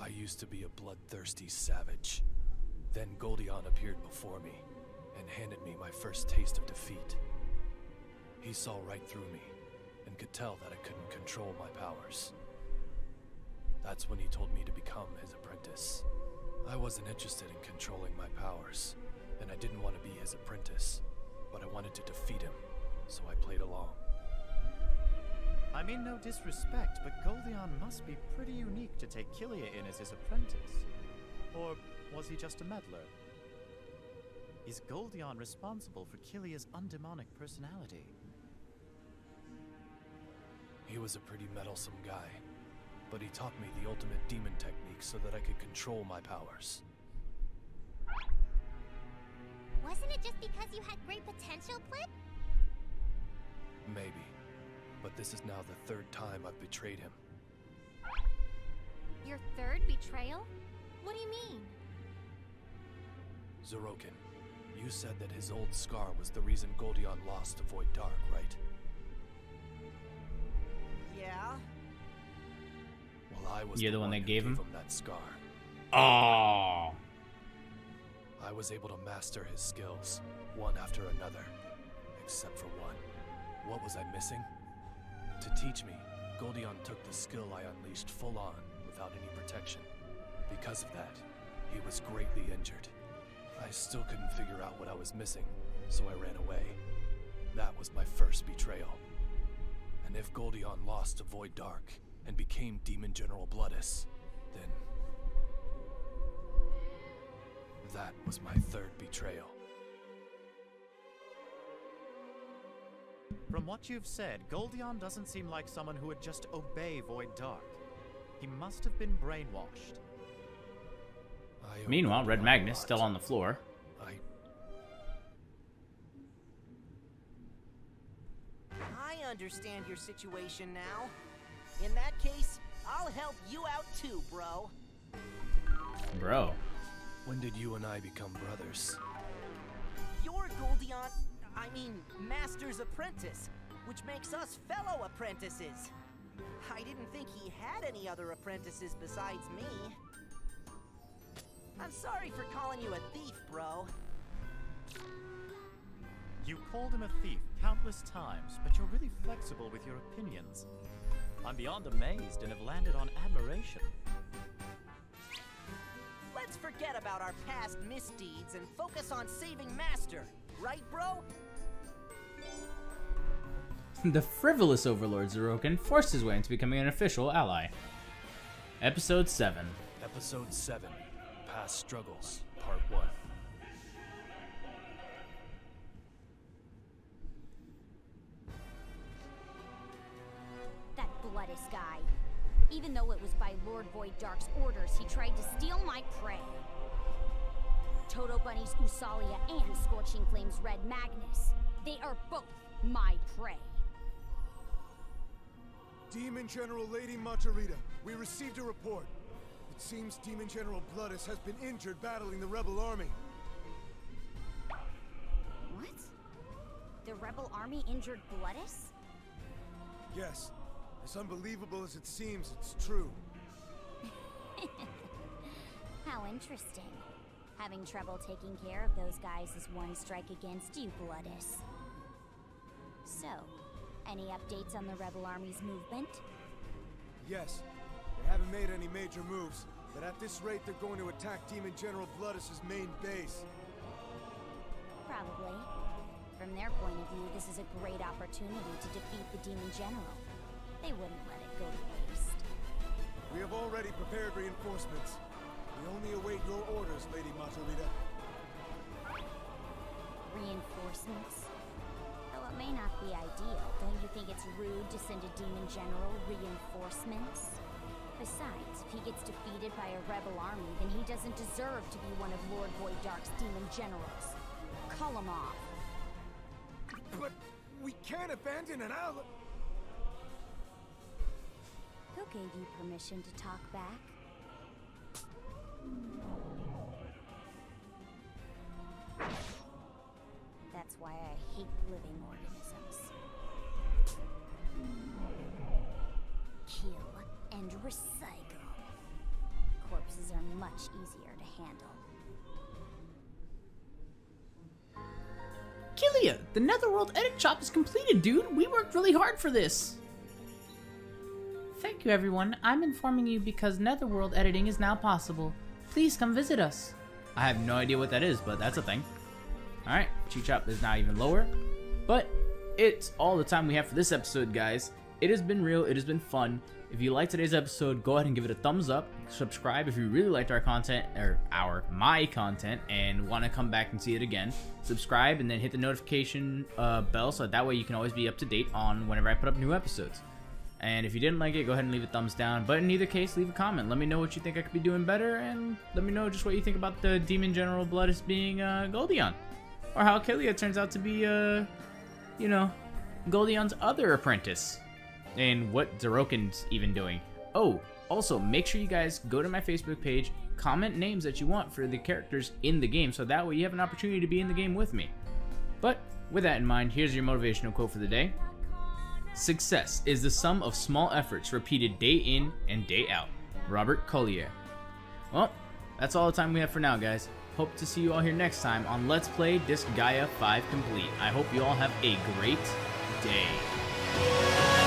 [SPEAKER 9] I used to be a bloodthirsty savage. Then Goldion appeared before me and handed me my first taste of defeat. He saw right through me and could tell that I couldn't control my powers. That's when he told me to become his apprentice. I wasn't interested in controlling my powers, and I didn't want to be his apprentice, but I wanted to defeat him, so I played along.
[SPEAKER 4] I mean no disrespect, but Goldion must be pretty unique to take Killia in as his apprentice. Or was he just a meddler? Is Goldion responsible for Killia's undemonic personality?
[SPEAKER 9] He was a pretty meddlesome guy, but he taught me the ultimate demon technique so that I could control my powers.
[SPEAKER 3] Wasn't it just because you had great potential, Flip?
[SPEAKER 9] Maybe. But this is now the third time I've betrayed him.
[SPEAKER 14] Your third betrayal? What do you mean?
[SPEAKER 9] Zeroken, you said that his old scar was the reason Goldion lost to Void Dark, right?
[SPEAKER 2] Yeah?
[SPEAKER 9] Well, I was
[SPEAKER 1] You're the one that
[SPEAKER 9] who
[SPEAKER 1] gave him?
[SPEAKER 9] that scar.
[SPEAKER 1] Oh.
[SPEAKER 9] I was able to master his skills, one after another, except for one. What was I missing? To teach me, Goldion took the skill I unleashed full on, without any protection. Because of that, he was greatly injured. I still couldn't figure out what I was missing, so I ran away. That was my first betrayal. And if Goldion lost to Void Dark and became Demon General Bloodis, then that was my third betrayal.
[SPEAKER 15] From what you've said, Goldion doesn't seem like someone who would just obey Void Dark. He must have been brainwashed.
[SPEAKER 1] Meanwhile, Red Magnus still on the floor.
[SPEAKER 9] I
[SPEAKER 2] I understand your situation now. In that case, I'll help you out too, bro.
[SPEAKER 1] Bro.
[SPEAKER 9] When did you and I become brothers?
[SPEAKER 2] You're Goldion, I mean, Master's apprentice, which makes us fellow apprentices. I didn't think he had any other apprentices besides me. I'm sorry for calling you a thief, bro.
[SPEAKER 15] You called him a thief countless times, but you're really flexible with your opinions. I'm beyond amazed and have landed on admiration.
[SPEAKER 2] Let's forget about our past misdeeds and focus on saving Master, right, bro?
[SPEAKER 1] The frivolous Overlord Zeroken forced his way into becoming an official ally. Episode 7.
[SPEAKER 9] Episode 7 Past Struggles, Part 1.
[SPEAKER 16] That Bloodis guy. Even though it was by Lord Void Dark's orders, he tried to steal my prey. Toto Bunny's Usalia and Scorching Flame's Red Magnus. They are both my prey.
[SPEAKER 10] Demon General Lady Majorita, we received a report. It seems Demon General Bloodis has been injured battling the rebel army.
[SPEAKER 16] What? The rebel army injured Bloodis?
[SPEAKER 10] Yes, as unbelievable as it seems, it's true. (laughs)
[SPEAKER 16] How interesting. Having trouble taking care of those guys is one strike against you, Bloodis. So, any updates on the rebel army's movement?
[SPEAKER 10] Yes, they haven't made any major moves, but at this rate they're going to attack Demon General Bloodis' main base.
[SPEAKER 16] Probably. From their point of view, this is a great opportunity to defeat the Demon General. They wouldn't let it go to waste.
[SPEAKER 10] We have already prepared reinforcements. We only await your orders, Lady Majorita.
[SPEAKER 16] Reinforcements? May not be ideal, don't you think it's rude to send a Demon General reinforcements? Besides, if he gets defeated by a rebel army, then he doesn't deserve to be one of Lord Void Dark's Demon Generals. Call him off.
[SPEAKER 10] But we can't abandon an ally.
[SPEAKER 16] Who gave you permission to talk back? That's why I hate living organisms. Kill and recycle. Corpses are much easier to handle.
[SPEAKER 7] Killia, the Netherworld edit shop is completed, dude. We worked really hard for this. Thank you, everyone. I'm informing you because Netherworld editing is now possible. Please come visit us.
[SPEAKER 1] I have no idea what that is, but that's a thing. Alright, Shop is now even lower. But it's all the time we have for this episode, guys. It has been real, it has been fun. If you liked today's episode, go ahead and give it a thumbs up. Subscribe if you really liked our content, or our, my content, and want to come back and see it again. Subscribe and then hit the notification uh, bell so that way you can always be up to date on whenever I put up new episodes. And if you didn't like it, go ahead and leave a thumbs down. But in either case, leave a comment. Let me know what you think I could be doing better, and let me know just what you think about the Demon General Bloodis being uh, Goldion. Or how Killia turns out to be, uh, you know, Goldion's other apprentice. And what Zeroken's even doing. Oh, also, make sure you guys go to my Facebook page, comment names that you want for the characters in the game, so that way you have an opportunity to be in the game with me. But with that in mind, here's your motivational quote for the day. Success is the sum of small efforts repeated day in and day out. Robert Collier. Well, that's all the time we have for now, guys. Hope to see you all here next time on Let's Play Disgaea 5 Complete. I hope you all have a great day.